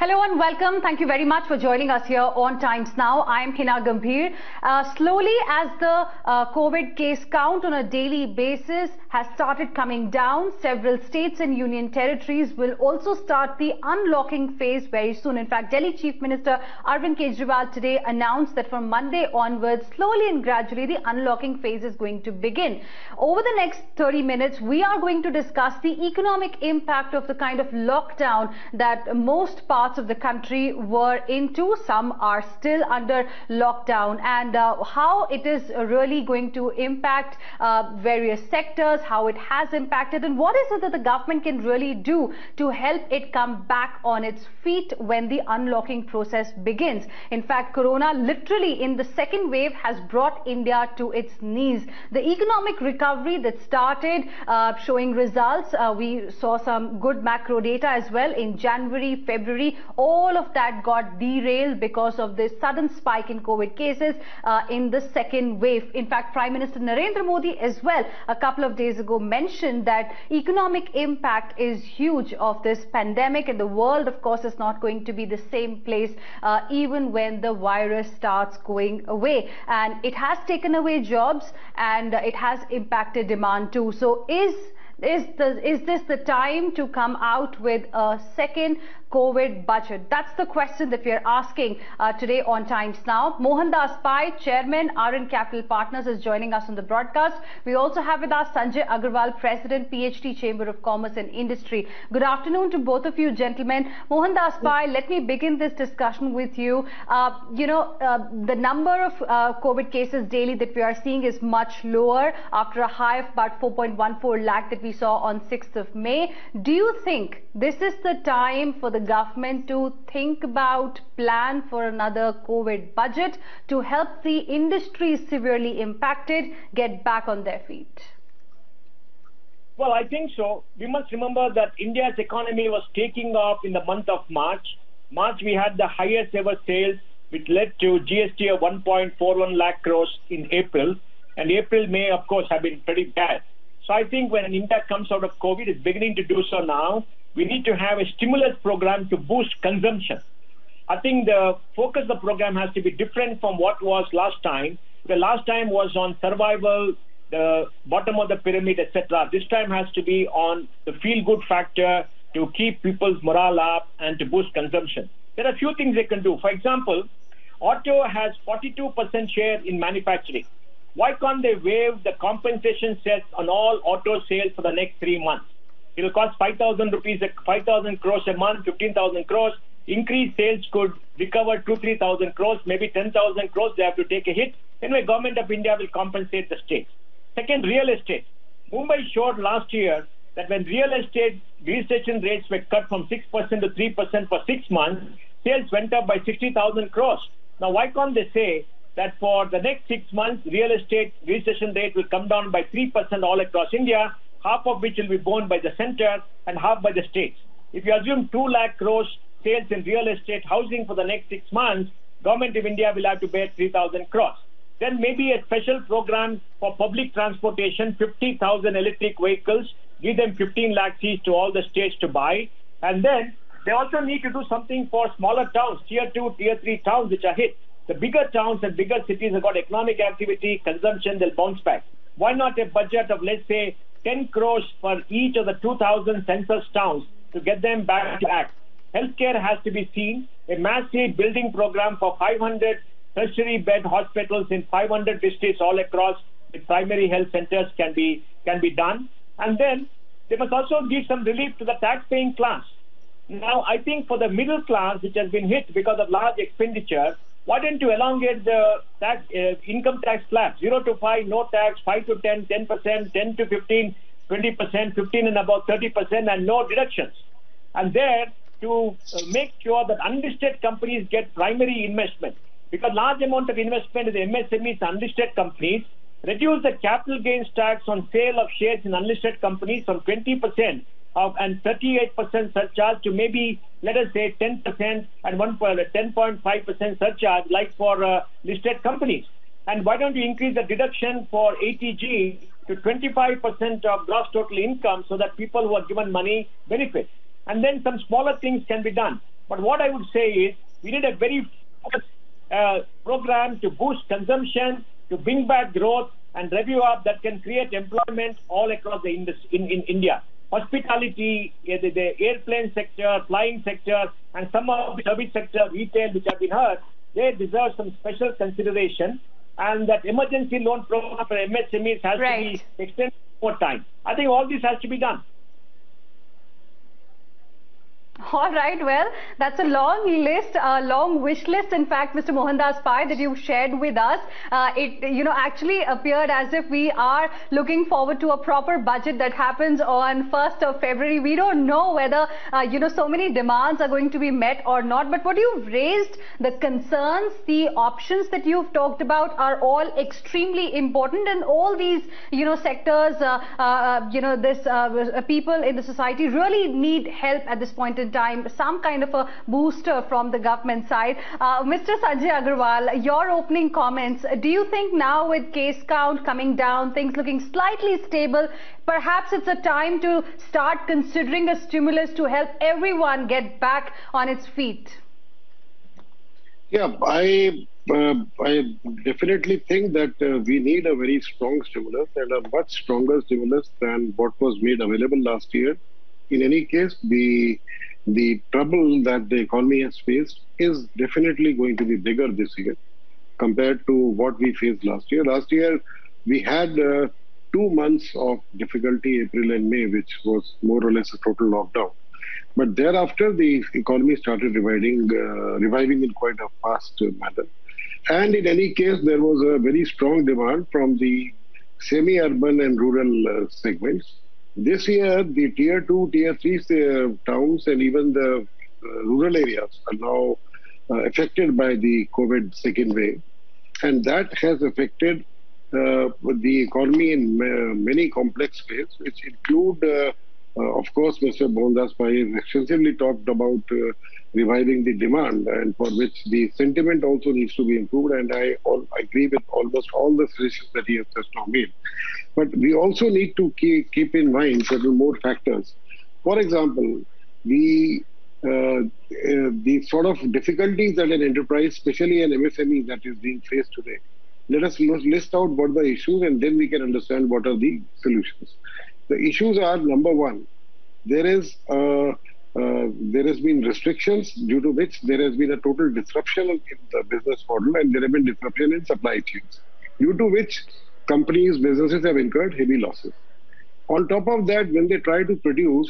Hello and welcome. Thank you very much for joining us here on Times Now. I am Hina Gambhir. Uh, slowly, as the uh, COVID case count on a daily basis has started coming down, several states and union territories will also start the unlocking phase very soon. In fact, Delhi Chief Minister Arvind Kejriwal today announced that from Monday onwards, slowly and gradually, the unlocking phase is going to begin. Over the next 30 minutes, we are going to discuss the economic impact of the kind of lockdown that most parts parts of the country were into. Some are still under lockdown and uh, how it is really going to impact uh, various sectors, how it has impacted and what is it that the government can really do to help it come back on its feet when the unlocking process begins. In fact, Corona literally in the second wave has brought India to its knees. The economic recovery that started uh, showing results, uh, we saw some good macro data as well in January, February all of that got derailed because of this sudden spike in COVID cases uh, in the second wave. In fact, Prime Minister Narendra Modi as well a couple of days ago mentioned that economic impact is huge of this pandemic and the world of course is not going to be the same place uh, even when the virus starts going away and it has taken away jobs and it has impacted demand too. So is is, the, is this the time to come out with a second COVID budget? That's the question that we are asking uh, today on Times Now. Mohandas Pai, Chairman, Aarin Capital Partners, is joining us on the broadcast. We also have with us Sanjay Aggarwal, President, PHD Chamber of Commerce and Industry. Good afternoon to both of you, gentlemen. Mohandas Pai, let me begin this discussion with you. Uh, you know, uh, the number of uh, COVID cases daily that we are seeing is much lower after a high of about 4.14 lakh that we saw on 6th of May. Do you think this is the time for the the government to think about, plan for another COVID budget to help the industries severely impacted get back on their feet? Well, I think so. We must remember that India's economy was taking off in the month of March. March, we had the highest ever sales, which led to GST of 1.41 lakh crores in April. And April, May, of course, have been pretty bad. So I think when India comes out of COVID, it's beginning to do so now we need to have a stimulus program to boost consumption. I think the focus of the program has to be different from what was last time. The last time was on survival, the bottom of the pyramid, etc. This time has to be on the feel good factor to keep people's morale up and to boost consumption. There are a few things they can do. For example, auto has 42% share in manufacturing. Why can't they waive the compensation cess on all auto sales for the next three months? It will cost 5,000 rupees, 5,000 crores a month, 15,000 crores. Increased sales could recover 2, 3,000 crores, maybe 10,000 crores. They have to take a hit. Anyway, government of India will compensate the states. Second, real estate. Mumbai showed last year that when real estate registration rates were cut from 6% to 3% for six months, sales went up by 60,000 crores. Now, why can't they say that for the next six months, real estate recession rate will come down by 3% all across India half of which will be borne by the center and half by the states. If you assume 2 lakh crores sales in real estate housing for the next six months, government of India will have to bear 3,000 crores. Then maybe a special program for public transportation, 50,000 electric vehicles, give them 15 lakh each to all the states to buy. And then they also need to do something for smaller towns, tier two, tier three towns which are hit. The bigger towns and bigger cities have got economic activity, consumption, they'll bounce back. Why not a budget of, let's say, 10 crores for each of the 2,000 census towns to get them back to act. Healthcare has to be seen. A massive building program for 500 tertiary bed hospitals in 500 districts all across the primary health centers can be can be done. And then they must also give some relief to the tax-paying class. Now, I think for the middle class, which has been hit because of large expenditure, why didn't you elongate the tax, uh, income tax slab? 0 to 5, no tax, 5 to 10, 10%, 10 to 15, 20%, 15 and above 30%, and no deductions. And there, to uh, make sure that unlisted companies get primary investment, because large amount of investment in the MSMEs unlisted companies, reduce the capital gains tax on sale of shares in unlisted companies from 20% of, and 38% surcharge to maybe, let us say, 10% and 10.5% surcharge, like for uh, listed companies. And why don't you increase the deduction for 80G to 25% of gross total income so that people who are given money benefit? And then some smaller things can be done. But what I would say is we need a very focused uh, program to boost consumption, to bring back growth, and review up that can create employment all across the industry in, in India. Hospitality, eh, the, the airplane sector, flying sector, and some of the service sector, retail, which have been hurt, they deserve some special consideration. And that emergency loan program for MSMEs has Right. to be extended more time. I think all this has to be done. All right, well, that's a long list, a long wish list, in fact, Mr. Mohandas Pai, that you shared with us. Uh, it, you know, actually appeared as if we are looking forward to a proper budget that happens on 1st of February. We don't know whether, uh, you know, so many demands are going to be met or not, but what you've raised, the concerns, the options that you've talked about are all extremely important and all these, you know, sectors, uh, uh, you know, this uh, people in the society really need help at this point in time, some kind of a booster from the government side. Uh, Mr. Sanjay Aggarwal, your opening comments, do you think now with case count coming down, things looking slightly stable, perhaps it's a time to start considering a stimulus to help everyone get back on its feet? Yeah, I uh, I definitely think that uh, we need a very strong stimulus and a much stronger stimulus than what was made available last year. In any case, the the trouble that the economy has faced is definitely going to be bigger this year compared to what we faced last year. Last year, we had uh, two months of difficulty, April and May, which was more or less a total lockdown. But thereafter, the economy started reviving, uh, reviving in quite a fast manner. And in any case, there was a very strong demand from the semi-urban and rural uh, segments. This year, the tier two, tier three uh, towns and even the uh, rural areas are now uh, affected by the COVID second wave. And that has affected the economy in ma- many complex ways, which include, of course, Mr. Mohandas has extensively talked about uh, reviving the demand, and for which the sentiment also needs to be improved. And I all, agree with almost all the suggestions that he has just now made. But we also need to keep, keep in mind certain more factors. For example, the uh, uh, the sort of difficulties that an enterprise, especially an MSME, that is being faced today. Let us list out what the issues, and then we can understand what are the solutions. The issues are number one, there is uh, uh, there has been restrictions due to which there has been a total disruption in the business model, and there have been disruption in supply chains, due to which companies, businesses have incurred heavy losses. On top of that, when they try to produce,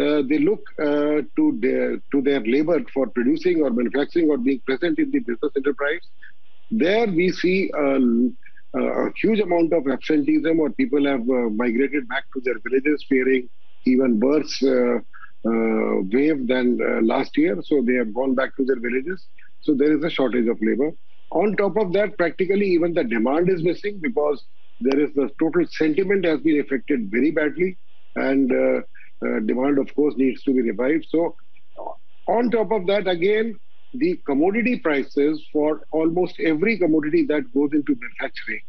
uh, they look uh, to their to their labor for producing or manufacturing or being present in the business enterprise. There we see a, a huge amount of absenteeism, or people have uh, migrated back to their villages, fearing even worse uh, uh, wave than last year. So they have gone back to their villages. So there is a shortage of labor. On top of that, practically even the demand is missing because there is the total sentiment has been affected very badly, and uh, uh, demand, of course, needs to be revived. So, on top of that, again, the commodity prices for almost every commodity that goes into manufacturing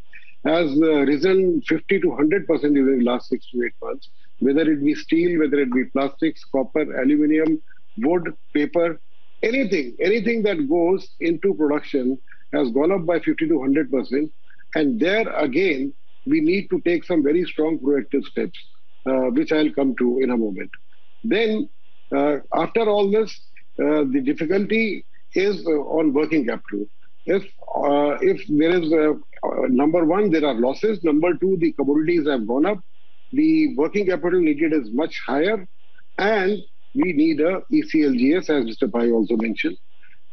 has uh, risen 50 to 100 percent in the last six to eight months. Whether it be steel, whether it be plastics, copper, aluminium, wood, paper, anything, anything that goes into production has gone up by 50 to 100 percent. And there again, we need to take some very strong proactive steps, uh, which I'll come to in a moment. Then, uh, after all this, the difficulty is uh, on working capital. If uh, if there is uh, uh, number one, there are losses. Number two, the commodities have gone up. The working capital needed is much higher, and we need a ECLGS, as Mr. Pai also mentioned.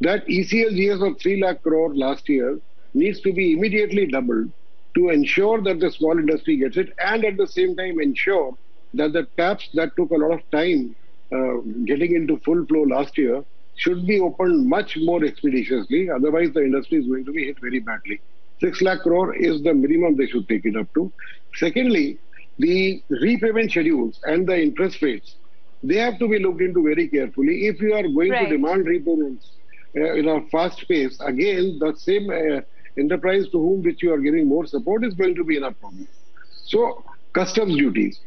That ECLGS of 3 lakh crore last year needs to be immediately doubled to ensure that the small industry gets it, and at the same time ensure that the taps that took a lot of time uh, getting into full flow last year should be opened much more expeditiously. Otherwise, the industry is going to be hit very badly. 6 lakh crore is the minimum they should take it up to. Secondly, the repayment schedules and the interest rates, they have to be looked into very carefully. If you are going Right. to demand repayments uh, in a fast pace, again, the same uh, enterprise to whom which you are giving more support is going to be in a problem. So, customs duties.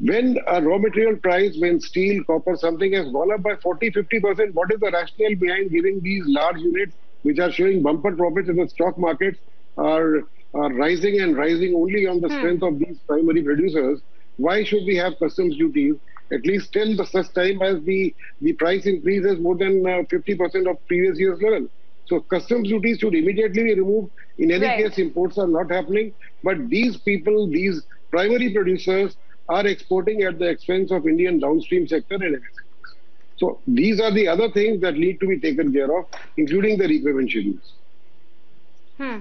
When a raw material price, when steel, copper, something has gone up by 40, 50%, what is the rationale behind giving these large units, which are showing bumper profits in the stock markets, are, are rising and rising only on the hmm. strength of these primary producers? Why should we have customs duties? At least till the such time as the, the price increases more than 50% uh, of previous year's level. So customs duties should immediately be removed. In any right. case, imports are not happening. But these people, these primary producers, are exporting at the expense of Indian downstream sector and. So these are the other things that need to be taken care of, including the repayment schedules. Hmm.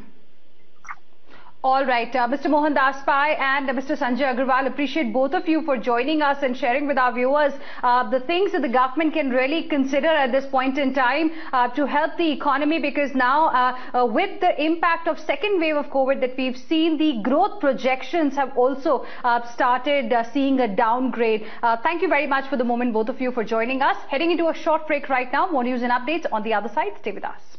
All right, uh, Mr. Mohan Das Pai and uh, Mr. Sanjay Aggarwal, appreciate both of you for joining us and sharing with our viewers uh, the things that the government can really consider at this point in time uh, to help the economy because now uh, uh, with the impact of second wave of COVID that we've seen, the growth projections have also started seeing a downgrade. thank you very much for the moment, both of you, for joining us. Heading into a short break right now. More news and updates on the other side. Stay with us.